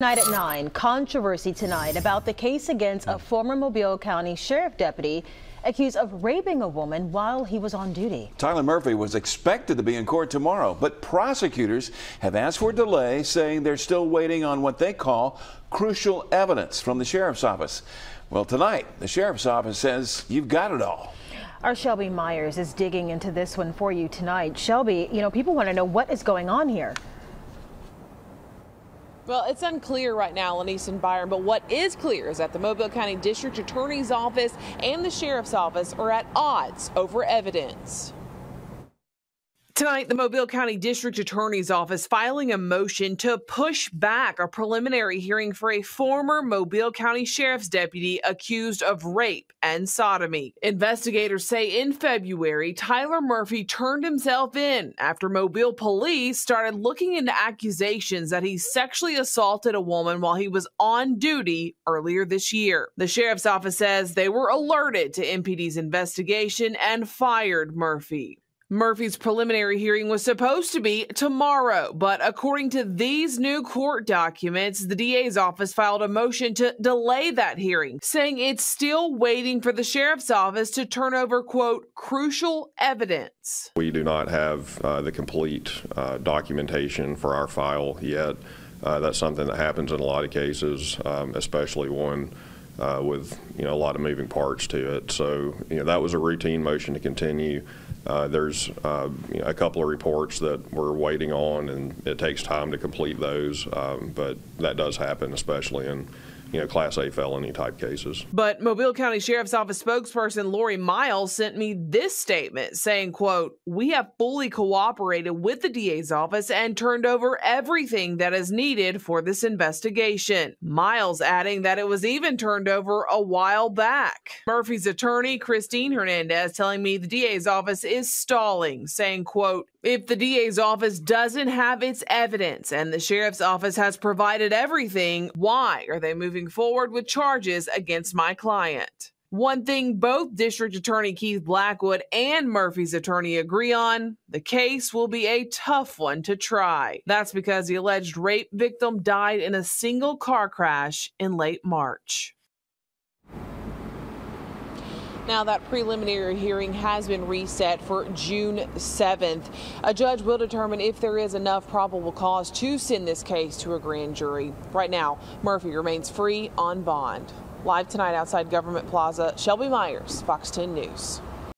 Tonight at 9, controversy tonight about the case against a former Mobile County Sheriff deputy accused of raping a woman while he was on duty. Tyler Murphy was expected to be in court tomorrow, but prosecutors have asked for a delay, saying they're still waiting on what they call crucial evidence from the sheriff's office. Well, tonight, the sheriff's office says you've got it all. Our Shelby Myers is digging into this one for you tonight. Shelby, you know, people want to know what is going on here. Well, it's unclear right now, Lenise and Byron, but what is clear is that the Mobile County District Attorney's Office and the Sheriff's Office are at odds over evidence. Tonight, the Mobile County District Attorney's Office filing a motion to push back a preliminary hearing for a former Mobile County Sheriff's deputy accused of rape and sodomy. Investigators say in February, Tyler Murphy turned himself in after Mobile police started looking into accusations that he sexually assaulted a woman while he was on duty earlier this year. The Sheriff's Office says they were alerted to MPD's investigation and fired Murphy. Murphy's preliminary hearing was supposed to be tomorrow, but according to these new court documents, the DA's office filed a motion to delay that hearing, saying it's still waiting for the sheriff's office to turn over, quote, crucial evidence. We do not have uh, the complete uh, documentation for our file yet. Uh, that's something that happens in a lot of cases, um, especially one uh, with you know a lot of moving parts to it. So you know that was a routine motion to continue. Uh, there's uh, you know, a couple of reports that we're waiting on, and it takes time to complete those. Um, but that does happen, especially in you know, Class A felony type cases. But Mobile County Sheriff's Office spokesperson Lori Miles sent me this statement saying, quote, we have fully cooperated with the DA's office and turned over everything that is needed for this investigation. Miles adding that it was even turned over a while back. Murphy's attorney, Christine Hernandez, telling me the DA's office is stalling, saying, quote, if the DA's office doesn't have its evidence and the sheriff's office has provided everything, why are they moving forward with charges against my client? One thing both District Attorney Keith Blackwood and Murphy's attorney agree on the case will be a tough one to try. That's because the alleged rape victim died in a single car crash in late March. Now, that preliminary hearing has been reset for June 7th. A judge will determine if there is enough probable cause to send this case to a grand jury. Right now, Murphy remains free on bond. Live tonight outside Government Plaza, Shelby Myers, Fox 10 News.